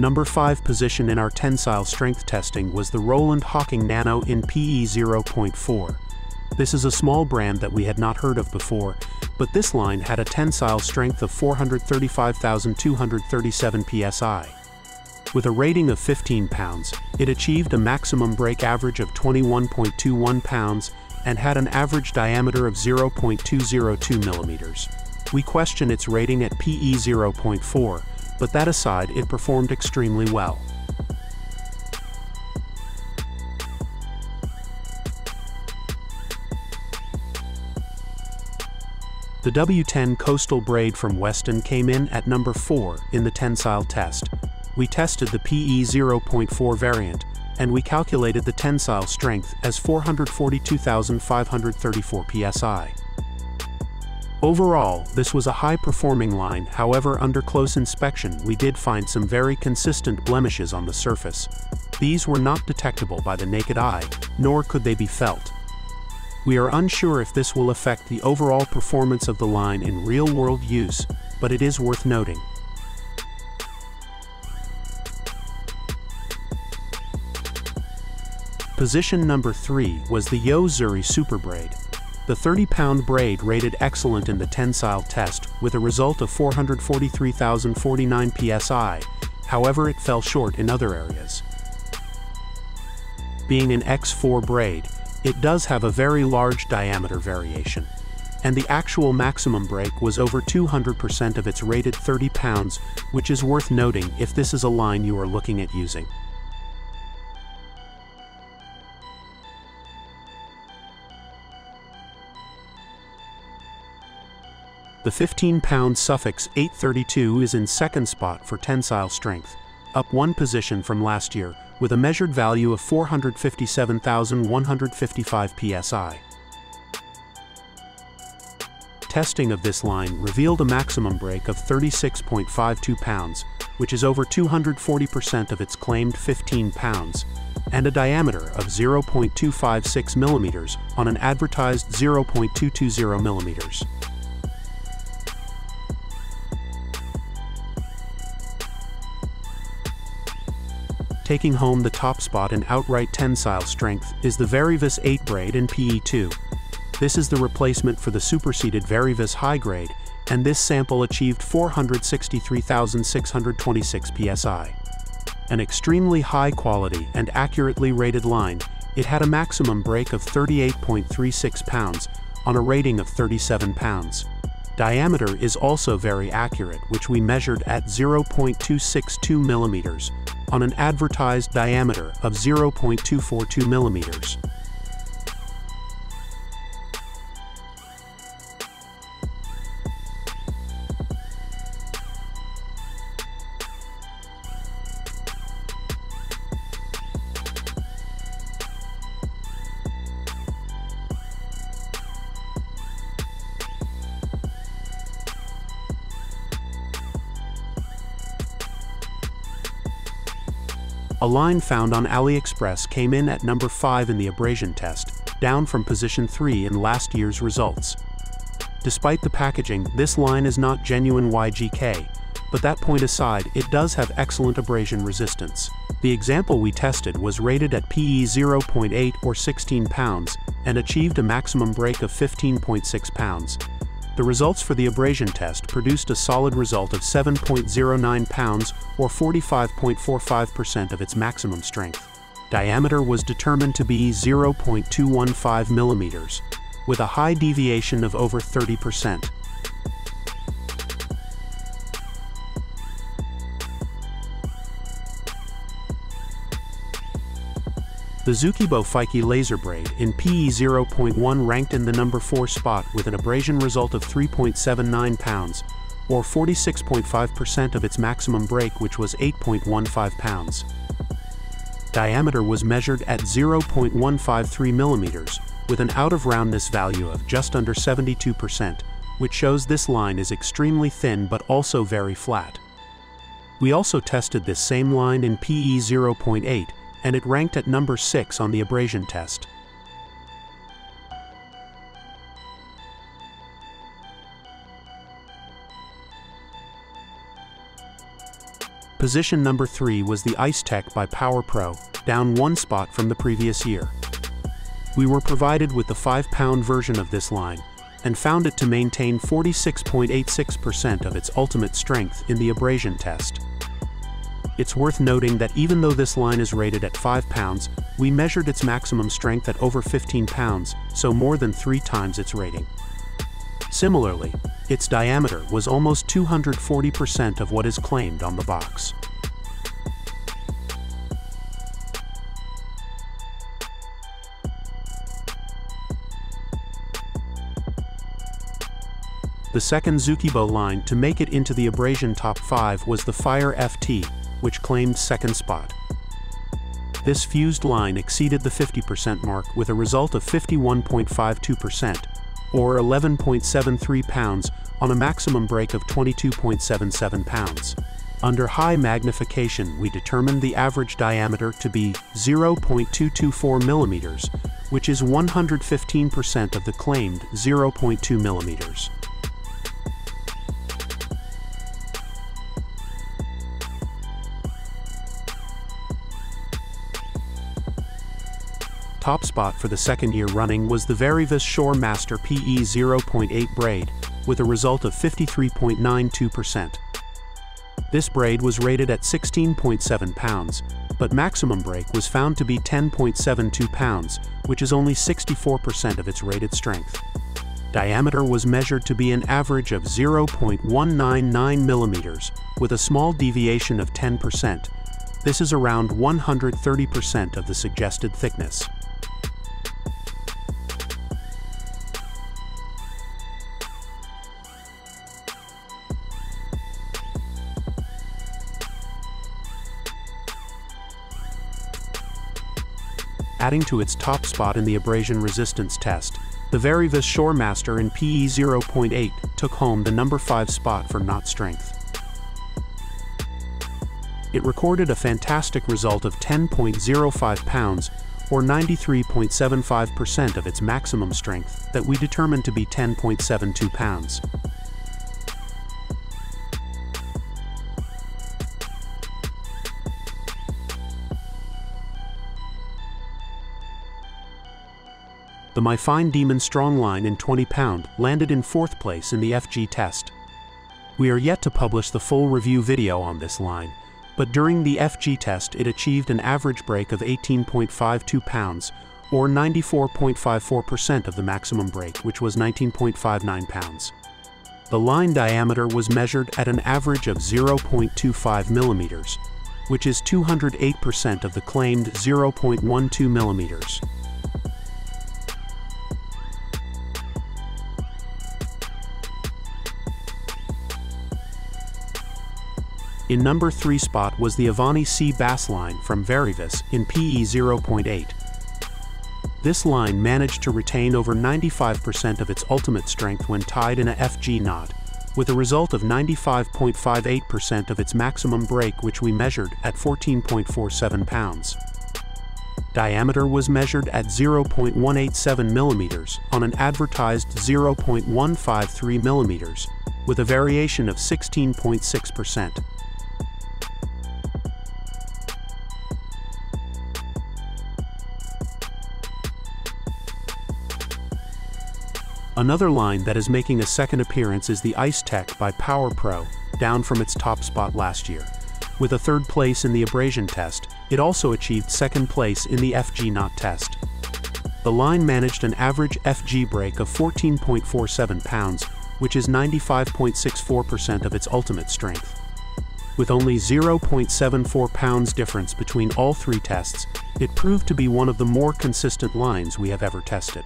Number 5 position in our tensile strength testing was the Roland Hawking Nano in PE 0.4. This is a small brand that we had not heard of before, but this line had a tensile strength of 435,237 psi. With a rating of 15 pounds, it achieved a maximum break average of 21.21 pounds and had an average diameter of 0.202 millimeters. We question its rating at PE 0.4, but that aside, it performed extremely well. The W10 Coastal Braid from Weston came in at number 4 in the tensile test. We tested the PE 0.4 variant, and we calculated the tensile strength as 442,534 psi. Overall, this was a high-performing line, however under close inspection we did find some very consistent blemishes on the surface. These were not detectable by the naked eye, nor could they be felt. We are unsure if this will affect the overall performance of the line in real-world use, but it is worth noting. Position number 3 was the Yo Zuri Super Braid. The 30-pound braid rated excellent in the tensile test with a result of 443,049 psi, however it fell short in other areas. Being an X4 braid, it does have a very large diameter variation, and the actual maximum break was over 200% of its rated 30 pounds, which is worth noting if this is a line you are looking at using. The 15-pound Sufix 832 is in second spot for tensile strength, up one position from last year, with a measured value of 457,155 psi. Testing of this line revealed a maximum break of 36.52 pounds, which is over 240% of its claimed 15 pounds, and a diameter of 0.256 millimeters on an advertised 0.220 millimeters. Taking home the top spot in outright tensile strength is the Varivas 8 braid in PE2. This is the replacement for the superseded Varivas high grade, and this sample achieved 463,626 psi. An extremely high quality and accurately rated line, it had a maximum break of 38.36 pounds on a rating of 37 pounds. Diameter is also very accurate, which we measured at 0.262 millimeters, on an advertised diameter of 0.242 millimeters. A line found on AliExpress came in at number 5 in the abrasion test, down from position 3 in last year's results. Despite the packaging, this line is not genuine YGK, but that point aside, it does have excellent abrasion resistance. The example we tested was rated at PE 0.8 or 16 pounds and achieved a maximum break of 15.6 pounds, the results for the abrasion test produced a solid result of 7.09 pounds or 45.45% of its maximum strength. Diameter was determined to be 0.215 millimeters, with a high deviation of over 30%. The Zukibo Fike laser braid in PE 0.1 ranked in the number 4 spot with an abrasion result of 3.79 pounds, or 46.5% of its maximum break which was 8.15 pounds. Diameter was measured at 0.153 millimeters, with an out-of-roundness value of just under 72%, which shows this line is extremely thin but also very flat. We also tested this same line in PE 0.8 and it ranked at number 6 on the abrasion test. position number 3 was the Ice Tech by Power Pro, down one spot from the previous year. We were provided with the 5-pound version of this line, and found it to maintain 46.86% of its ultimate strength in the abrasion test. It's worth noting that even though this line is rated at 5 pounds, we measured its maximum strength at over 15 pounds, so more than three times its rating. Similarly, its diameter was almost 240% of what is claimed on the box. The second Zukibo line to make it into the abrasion top 5 was the Fire FT, which claimed second spot. This fused line exceeded the 50% mark with a result of 51.52%, or 11.73 pounds on a maximum break of 22.77 pounds. Under high magnification, we determined the average diameter to be 0.224 millimeters, which is 115% of the claimed 0.2 millimeters. Top spot for the second year running was the Varivas Shore Master PE 0.8 braid, with a result of 53.92%. This braid was rated at 16.7 pounds, but maximum break was found to be 10.72 pounds, which is only 64% of its rated strength. Diameter was measured to be an average of 0.199 millimeters, with a small deviation of 10%. This is around 130% of the suggested thickness. Adding to its top spot in the abrasion resistance test. The Varivas Shoremaster in PE 0.8 took home the number 5 spot for knot strength. It recorded a fantastic result of 10.05 pounds, or 93.75% of its maximum strength that we determined to be 10.72 pounds. The My Fine Demon Strong line in 20 pound landed in fourth place in the FG test. We are yet to publish the full review video on this line, but during the FG test it achieved an average break of 18.52 pounds, or 94.54% of the maximum break, which was 19.59 pounds. The line diameter was measured at an average of 0.25 millimeters, which is 208% of the claimed 0.12 millimeters. In number 3 spot was the Avani Sea Bass line from Varivas in PE 0.8. This line managed to retain over 95% of its ultimate strength when tied in a FG knot, with a result of 95.58% of its maximum break which we measured at 14.47 pounds. Diameter was measured at 0.187 millimeters on an advertised 0.153 millimeters, with a variation of 16.6%. Another line that is making a second appearance is the Ice Tech by Power Pro, down from its top spot last year. With a third place in the abrasion test, it also achieved second place in the FG knot test. The line managed an average FG break of 14.47 pounds, which is 95.64% of its ultimate strength. With only 0.74 pounds difference between all three tests, it proved to be one of the more consistent lines we have ever tested.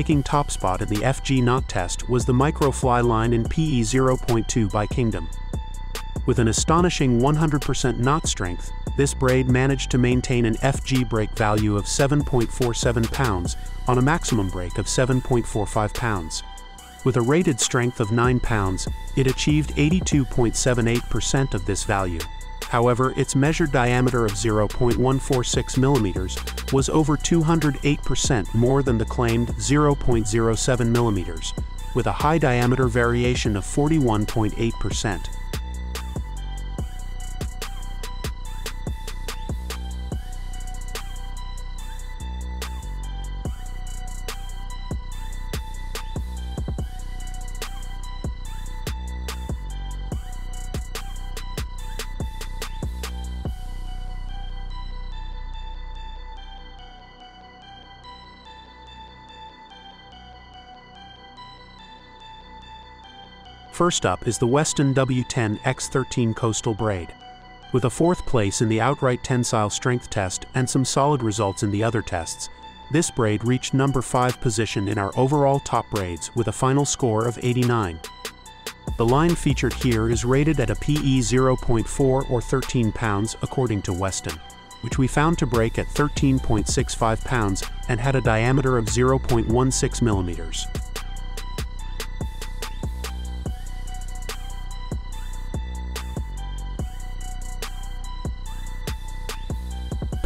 Taking top spot in the FG knot test was the Microfly line in PE 0.2 by Kingdom. With an astonishing 100% knot strength, this braid managed to maintain an FG break value of 7.47 pounds on a maximum break of 7.45 pounds. With a rated strength of 9 pounds, it achieved 82.78% of this value, However, its measured diameter of 0.146 millimeters was over 208% more than the claimed 0.07 millimeters, with a high diameter variation of 41.8%. First up is the Weston W10 X13 Coastal Braid. With a fourth place in the outright tensile strength test and some solid results in the other tests, this braid reached number 5 position in our overall top braids with a final score of 89. The line featured here is rated at a PE 0.4 or 13 pounds according to Weston, which we found to break at 13.65 pounds and had a diameter of 0.16 millimeters.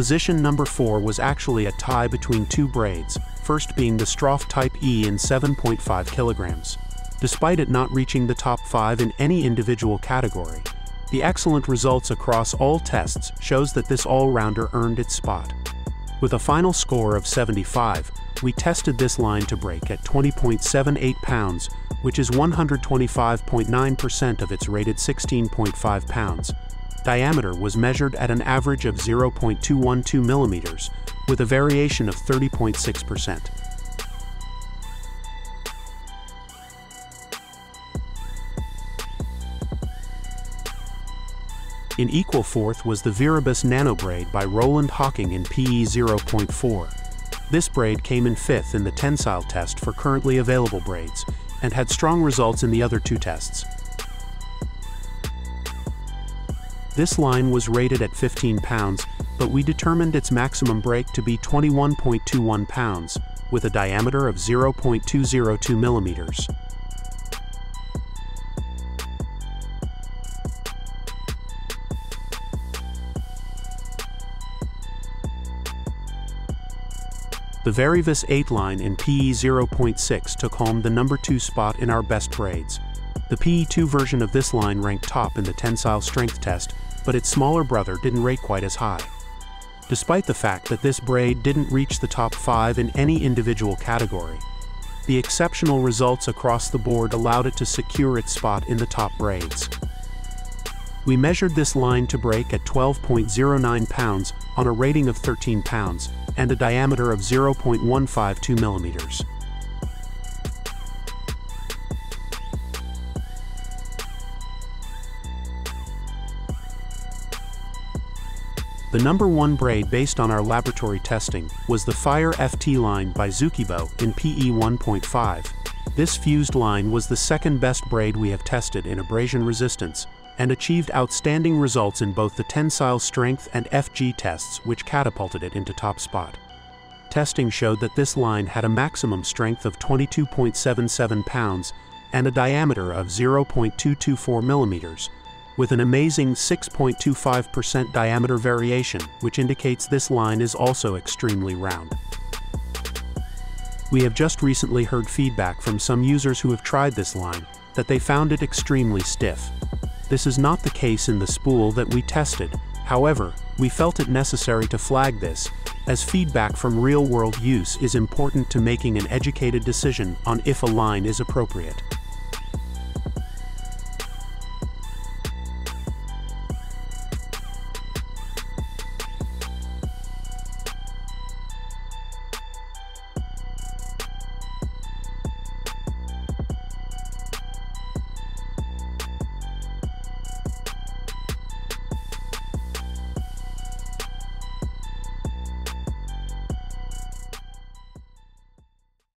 Position number 4 was actually a tie between two braids, first being the Stroft Type E in 7.5 kilograms. Despite it not reaching the top 5 in any individual category, the excellent results across all tests shows that this all-rounder earned its spot. With a final score of 75, we tested this line to break at 20.78 pounds, which is 125.9% of its rated 16.5 pounds, Diameter was measured at an average of 0.212 millimeters, with a variation of 30.6%. In equal fourth was the Viribus nanobraid by Roland Hocking in PE 0.4. This braid came in fifth in the tensile test for currently available braids, and had strong results in the other two tests. This line was rated at 15 pounds, but we determined its maximum break to be 21.21 pounds, with a diameter of 0.202 millimeters. The Varivas 8 line in PE 0.6 took home the number 2 spot in our best braids. The PE2 version of this line ranked top in the tensile strength test, but its smaller brother didn't rate quite as high. Despite the fact that this braid didn't reach the top 5 in any individual category, the exceptional results across the board allowed it to secure its spot in the top braids. We measured this line to break at 12.09 pounds on a rating of 13 pounds and a diameter of 0.152 millimeters. The number one braid based on our laboratory testing was the Fire FT line by Zukibo in PE 1.5. This fused line was the second best braid we have tested in abrasion resistance and achieved outstanding results in both the tensile strength and FG tests which catapulted it into top spot. Testing showed that this line had a maximum strength of 22.77 pounds and a diameter of 0.224 millimeters, with an amazing 6.25% diameter variation, which indicates this line is also extremely round. We have just recently heard feedback from some users who have tried this line that they found it extremely stiff. This is not the case in the spool that we tested, however, we felt it necessary to flag this, as feedback from real-world use is important to making an educated decision on if a line is appropriate.